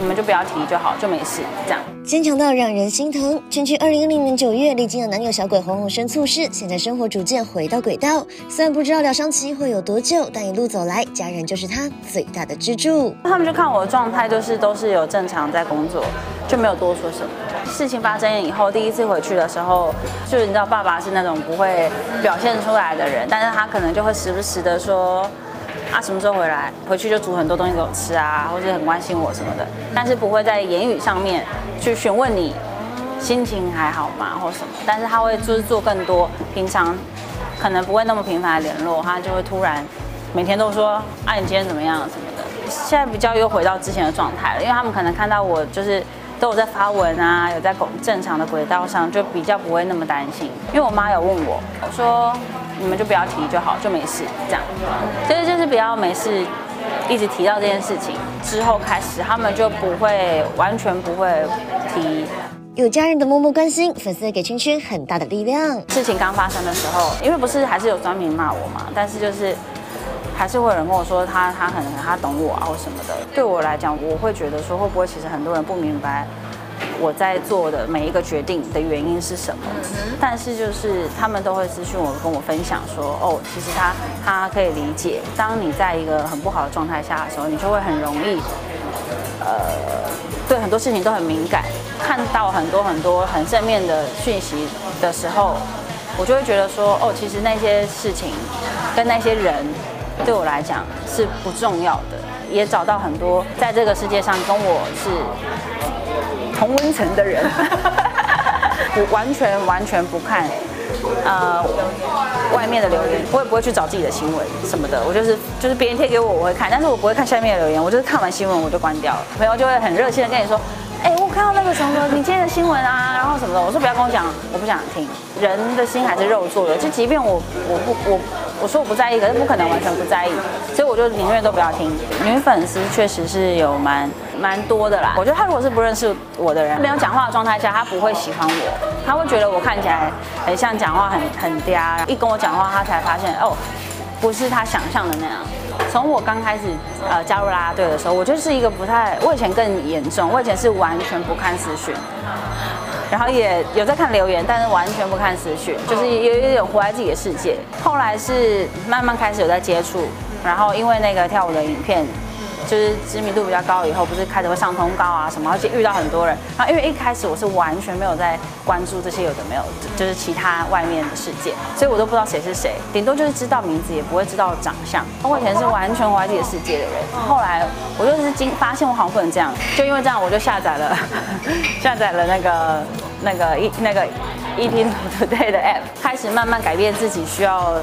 你们就不要提就好，就没事这样。坚强到让人心疼。圈圈二零一零年九月历经了男友小鬼红红生猝逝，现在生活逐渐回到轨道。虽然不知道疗伤期会有多久，但一路走来，家人就是他最大的支柱。他们就看我的状态，就是都是有正常在工作，就没有多说什么。事情发生以后，第一次回去的时候，就是你知道爸爸是那种不会表现出来的人，但是他可能就会时不时的说。啊，什么时候回来？回去就煮很多东西给我吃啊，或者很关心我什么的，但是不会在言语上面去询问你心情还好吗，或什么。但是他会就是做更多平常可能不会那么频繁的联络，他就会突然每天都说，啊，你今天怎么样什么的。现在比较又回到之前的状态了，因为他们可能看到我就是都有在发文啊，有在轨正常的轨道上，就比较不会那么担心。因为我妈有问我，我说。你们就不要提就好，就没事这样。所以就是不要没事一直提到这件事情，之后开始他们就不会完全不会提。有家人的默默关心，粉丝给圈圈很大的力量。事情刚发生的时候，因为不是还是有专门骂我嘛，但是就是还是会有人跟我说他他很他懂我啊或什么的。对我来讲，我会觉得说会不会其实很多人不明白。我在做的每一个决定的原因是什么？但是就是他们都会私讯我，跟我分享说，哦，其实他他可以理解，当你在一个很不好的状态下的时候，你就会很容易，呃，对很多事情都很敏感，看到很多很多很正面的讯息的时候，我就会觉得说，哦，其实那些事情跟那些人对我来讲是不重要的，也找到很多在这个世界上跟我是。同温层的人，我完全完全不看，呃，外面的留言，我也不会去找自己的新闻什么的，我就是就是别人贴给我我会看，但是我不会看下面的留言，我就是看完新闻我就关掉了。朋友就会很热心的跟你说，哎，我看到那个什么你今天的新闻啊，然后什么的，我说不要跟我讲，我不想听。人的心还是肉做的，就即便我我不我。我说我不在意，可是不可能完全不在意，所以我就宁愿都不要听。女粉丝确实是有蛮蛮多的啦。我觉得他如果是不认识我的人，没有讲话的状态下，他不会喜欢我，他会觉得我看起来很像讲话很很嗲。一跟我讲话，他才发现哦，不是他想象的那样。从我刚开始呃加入啦啦队的时候，我就是一个不太，我以前更严重，我以前是完全不看私讯。然后也有在看留言，但是完全不看私讯，就是有有点活在自己的世界。后来是慢慢开始有在接触，然后因为那个跳舞的影片。就是知名度比较高以后，不是开始会上通告啊什么，而且遇到很多人。然后因为一开始我是完全没有在关注这些有的没有，就是其他外面的世界，所以我都不知道谁是谁，顶多就是知道名字，也不会知道长相。我以前是完全活在自己的世界的人，后来我就是经发现我好像不能这样，就因为这样我就下载了 下载了那个那个一那个 E T Today 的 App，开始慢慢改变自己需要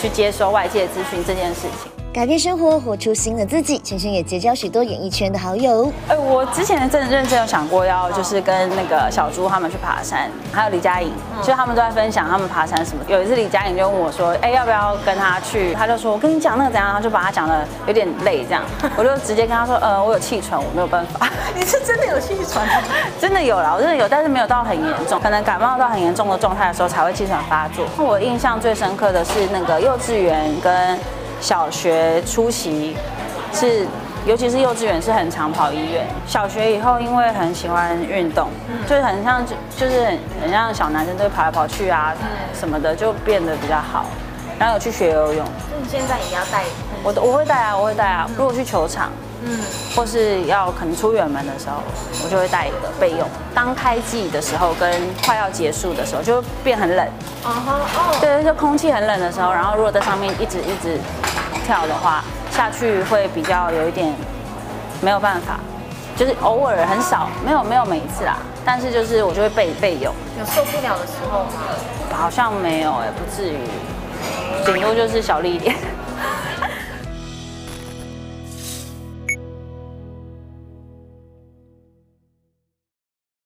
去接收外界资讯这件事情。改变生活，活出新的自己。圈圈也结交许多演艺圈的好友。哎，我之前真的认真有想过要，就是跟那个小猪他们去爬山，还有李佳颖，就他们都在分享他们爬山什么。有一次李佳颖就问我说：“哎，要不要跟他去？”他就说：“我跟你讲那个怎样。”就把他讲的有点累这样。我就直接跟他说：“呃，我有气喘，我没有办法。”你是真的有气喘？真的有啦，我真的有，但是没有到很严重，可能感冒到很严重的状态的时候才会气喘发作。我印象最深刻的是那个幼稚园跟。小学初期是，尤其是幼稚园是很常跑医院。小学以后，因为很喜欢运动，就是很像，就是很很像小男生都会跑来跑去啊什么的，就变得比较好。然后有去学游泳。那你现在也要带？我我会带啊，我会带啊。如果去球场，嗯，或是要可能出远门的时候，我就会带一个备用。当开季的时候跟快要结束的时候，就变很冷。哦哦。对，就空气很冷的时候，然后如果在上面一直一直。跳的话下去会比较有一点没有办法，就是偶尔很少，没有没有每一次啦，但是就是我就会备备用。有受不了的时候吗？好像没有哎，不至于，顶多就是小力一点。